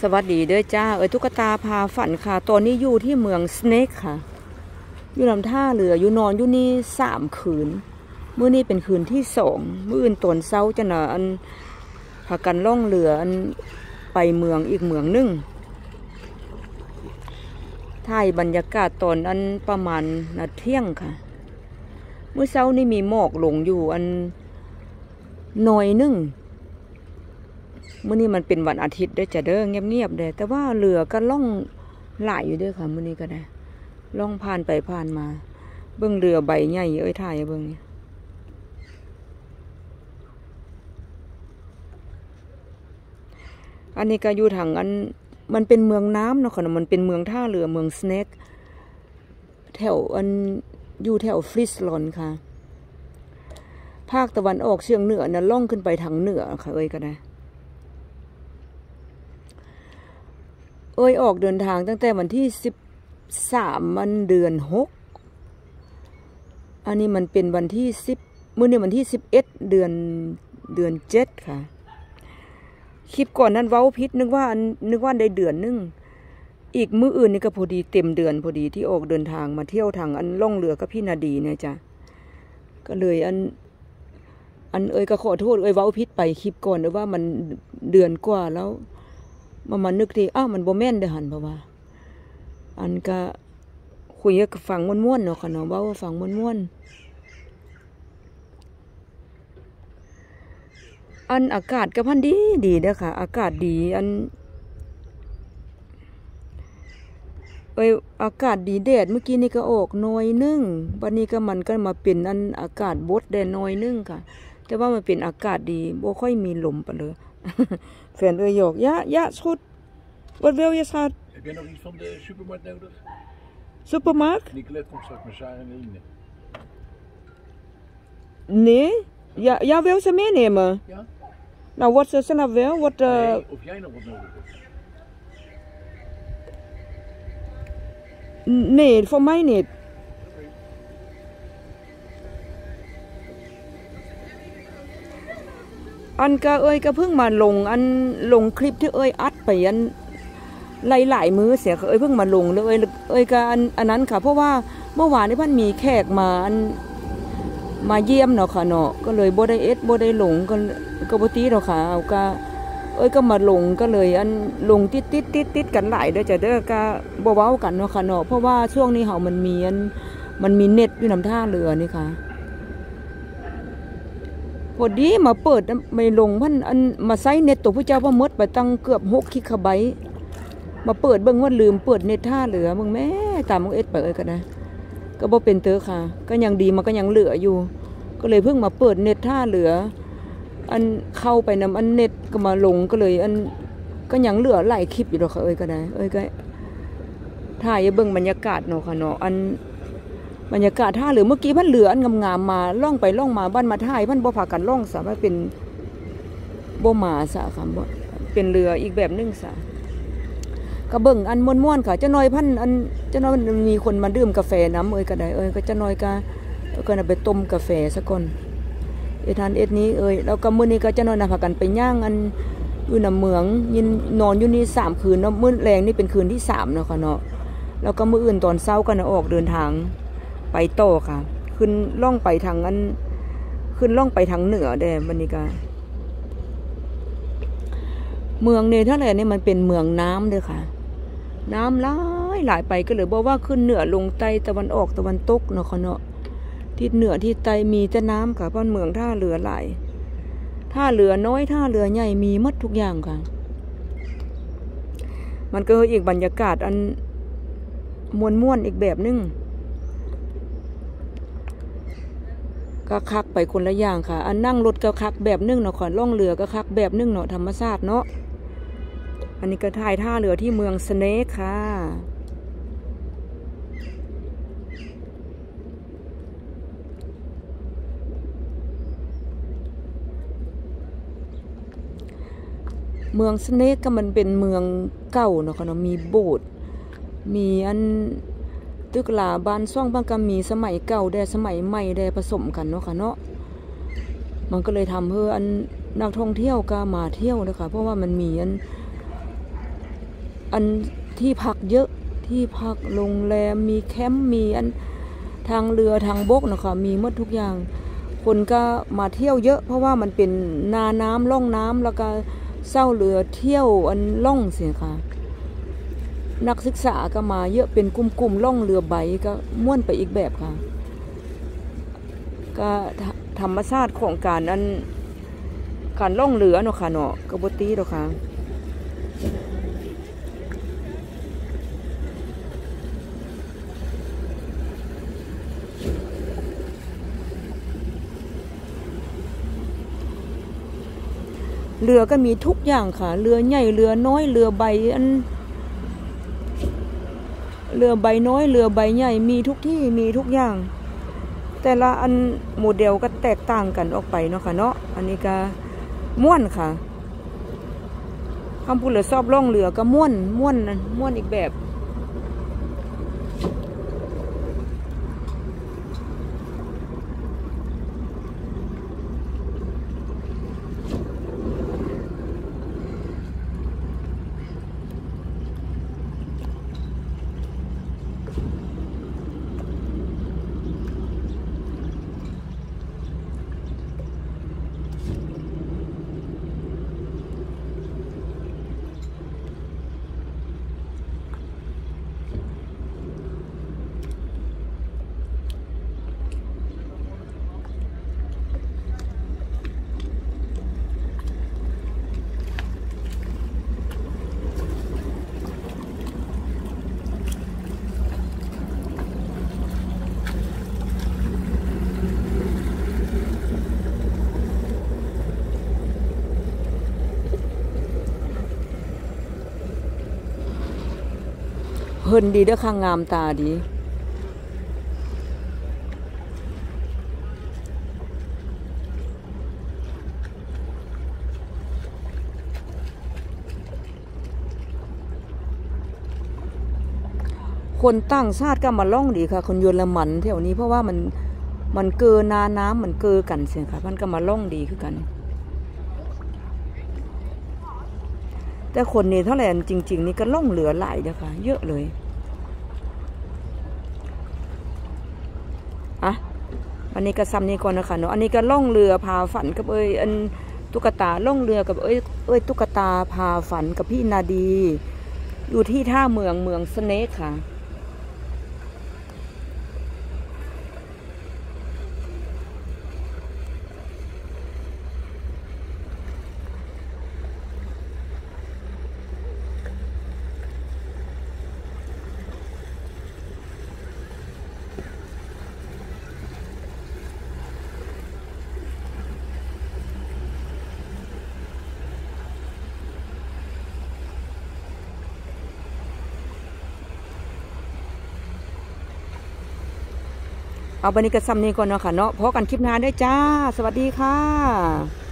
สวัสดีเด้อจ้า เอ้ยตุ๊กตาพาฝันค่ะ ตอนนี้อยู่ที่เมืองสเนกค่ะ อยู่ลำท่าเรืออยู่นอนอยู่นี่สามคืน มื้อนี้เป็นคืนที่สองมื้ออื่นตอนเช้าจะน่ะอันพากันล่องเรืออันไปเมืองอีกเมืองหนึงถ่ายบรรยากาศตอนอันประมาณนาเที่ยงค่ะ เมื่อเช้านี่มีหมอกลงอยู่อันหน่อยหนึง มื่อนี้มันเป็นวันอาทิตย์ด้อจะเด้อเงียบๆเด้อแต่ว่าเรือก็ล่องหลายอยู่ด้อค่ะมื่อนี้ก็ได้ล่องผ่านไปผ่านมา เบิ่งเรือใบใหญ่เอ้ยถ่ายเบิ่งนี่อันนี้ก็อยู่ทางอันมันเป็นเมืองน้ำเนาะค่ะมันเป็นเมืองท่าเรือเมืองสเนกแถวอันอยู่แถวฟริสลอนค่ะ ภาคตะวันออกเฉียงเหนือนะล่องขึ้นไปทางเหนือค่ะเอ้ยก็ได้ เอ้ยออกเดินทางตั้งแต่วันที่สิบสามมันเดือนหกอันนี้มันเป็นวันที่สิบมื่อเนี้วันที่สิบเอ็ดเดือนเดือนเจ็ดค่ะ คลิปก่อนนั้นเว้าพิษนึกว่านึกว่าได้เดือนนึงอีกมื้ออื่นนี่ก็พอดีเต็มเดือนพอดีที่ออกเดินทางมาเที่ยวทางอันล่องเรือกับพี่นาดีเนี่ยจ้ะก็เลยอัน อันเอ้ยก็ขอโทษเอ้ยเว้าพิษไปคลิปก่อนนะว่ามันเดือนกว่าแล้ว มามานึกทีอ้าวมันบ่แม่นเด้อหันเพราะว่า อันก็คุยกับฟังม่วนๆเนาะค่ะเนาะเว้าฟังม่วนๆอันอากาศก็พันดีดีเด้อค่ะ อากาศดี อันเอ้ยอากาศดีแดดเมื่อกี้นี่ก็ออกน้อยนึงวันนี้ก็มันก็มาเป็นอันอากาศบดแดดน้อยนึงค่ะ แต่ว่ามันเป็นอากาศดีบ่ค่อยมีลมปะเลย Vind ik. ook? Ja, ja, is goed. Wat wil je, schat? Heb je nog iets van de supermarkt nodig? Supermarkt? Nicolette komt straks met Sarah en Nee? Ja, ja, wil ze meenemen? Ja. Nou, wat ze nou wel? Wat, eh, nee, of jij nog wat nodig hebt? Nee, voor mij niet. อันก็เอ้ยก็เพิ่งมาลงอันลงคลิปที่เอ้ยอัดไปอันหลายหลายมือเสียเอ้ยเพิ่งมาลงเลยเอ้ยเอ้ยก็อันอันนั้นค่ะ เพราะว่าเมื่อวานนี้พันมีแขกมาอันมาเยี่ยมเนาะค่ะเนาะก็เลยบ่ได้เอ็ดบ่ได้ลงก็ก็บ่ตีเนาะค่ะเอาก็เอ้ยก็มาลงก็เลย อันลงติดติดติดติดกันหลายเด้อจะเด้อก็บ่เว้ากันเนาะค่ะเนาะเพราะว่าช่วงนี้เฮามันมีอันมันมีเน็ตอยู่นํท่าเรือนี่ค่ะ พอดีมาเปิดไม่ลงพันอันมาใช้เน็ตตัวผู้เจ้าว่ามดไปตั้งเกือบหกกิกะไบมาเปิดเบิ่งว่าลืมเปิดเน็ตท่าเหลือมึงแม่ตามมึงเอ็ดไปเอ้ยกันะก็บ่เป็นเตอค่ะ ก็ยังดีมันก็ยังเหลืออยู่ ก็เลยเพิ่งมาเปิดเน็ตท่าเหลือ อันเข้าไปนำอันเน็ตก็มาลงก็เลย อันก็ยังเหลือหลายคลิปอยู่ดอกค่ะเอ้ยก็ได้เอ้ยก็ถ่ายเบิ่งบรรยากาศเนาะค่ะเนาะอัน บรรยากาศท่าเรือเมื่อกี้พันเรืออันงามๆมาล่องไปล่องมาบ้านมาท่ายพันบ่พากันล่องสามารถเป็นบ่มาสะค่ะบ่เป็นเรืออีกแบบหนึงสะก็เบิ่งอันม่วนๆค่ะเจ้าน้อยพันอันเจ้าน้อยมันมีคนมาดื่มกาแฟน้ำเอ้ยก็ได้เอ้ยก็เจ้าน้อยก็ก็นไปต้มกาแฟซะก่อนเอทันเอ็ดนี้เอ้ยแล้วก็มื้อนี้ก็เจ้าน้อยน่ะพากันไปย่างอันอยู่นเมืองยินนอนอยู่นี่สามคืนเนาะมื้อแรงนี่เป็นคืนที่สามเนาะค่ะเนาะแล้วก็มื้ออื่นตอนเช้าก็น่ะออกเดินทาง ไปโตค่ะ ขึ้นล่องไปทางอันขึ้นล่องไปทางเหนือแดบันนี้กาเมืองเนเธอร์แลนด์เนี่ยมันเป็นเมืองน้ำเด้อค่ะ น้ำหลายหลายไปก็เลยบอกว่าขึ้นเหนือลงใต้ตะวันออกตะวันตกเนาะค่ะเนาะทิศเหนือที่ใต้มีแต่น้ำค่ะเพราะเมืองท่าเรือหลายท่าเรือน้อยท่าเรือใหญ่มีหมดทุกอย่างค่ะ มันก็อีกบรรยากาศอันมวนม่วนอีกแบบหนึง ก็คักไปคนละอย่างค่ะ อันนั่งรถก็คักแบบนึงเนาะขอนล่องเรือก็คักแบบนึงเนาะธรรมชาติเนาะ อันนี้ก็ถ่ายท่าเรือที่เมืองสเนกค่ะ เมืองสเนกก็มันเป็นเมืองเก่าเนาะค่ะเนาะมีโบสถ์มีอัน ตึกหลาบานซ่องบางก็มีสมัยเก่าแด่สมัยใหม่แด่ผสมกันเนาะค่ะเนาะมันก็เลยทำเพื่ออันนักท่องเที่ยวก็มาเที่ยวนะคะเพราะว่ามันมีอันอันที่พักเยอะที่พักโรงแรมมีแคมป์มีอันทางเรือทางบกนะคะมีหมดทุกอย่าง คนก็มาเที่ยวเยอะ เพราะว่ามันเป็นนาน้ำล่องน้ำแล้วก็เศร้าเรือเที่ยวอันล่องเสียค่ะ นักศึกษาก็มาเยอะเป็นกลุ่มๆล่องเรือใบก็ม่วนไปอีกแบบค่ะ ก็ธรรมชาติของการอันการล่องเรือเนาะค่ะเนาะกระบตีเนาะค่ะเรือก็มีทุกอย่างค่ะ เรือใหญ่เรือน้อยเรือใบอัน เรือใบน้อยเรือใบใหญ่มีทุกที่มีทุกอย่าง แต่ละอันโมเดลก็แตกต่างกันออกไปเนาะค่ะเนาะอันนี้ก็ม้วนค่ะคำพูดเหลือชอบล่องเรือก็ม้วนม้วนม้วนอีกแบบ เฮินดีเด้อค่ะงามตาดี คนต่างชาติก็มาล่องดีค่ะ คนเยอรมันแถวนี้เพราะว่ามันมันเกินนาน้ำมันเกินกันเสียค่ะ มันก็มาล่องดีคือกัน แต่คนเนเธอร์แลนด์จริง ๆ นี่ก็ล่องเรือหลายนะคะเยอะเลยอะอันนี้ก็ซ้ำนี้ก่อนนะคะเนาะอันนี้ก็ล่องเรือพาฝันกับเอ้ยอันตุ๊กตาล่องเรือกับเอ้ยเอ้ยตุ๊กตาพาฝันกับพี่นาดี อยู่ที่ท่าเมืองเมืองสเนคค่ะ เอาบันนี้ก็ซ้ำนี้ก่อนเนาะค่ะเนาะพอกันคลิปหน้าได้จ้า สวัสดีค่ะ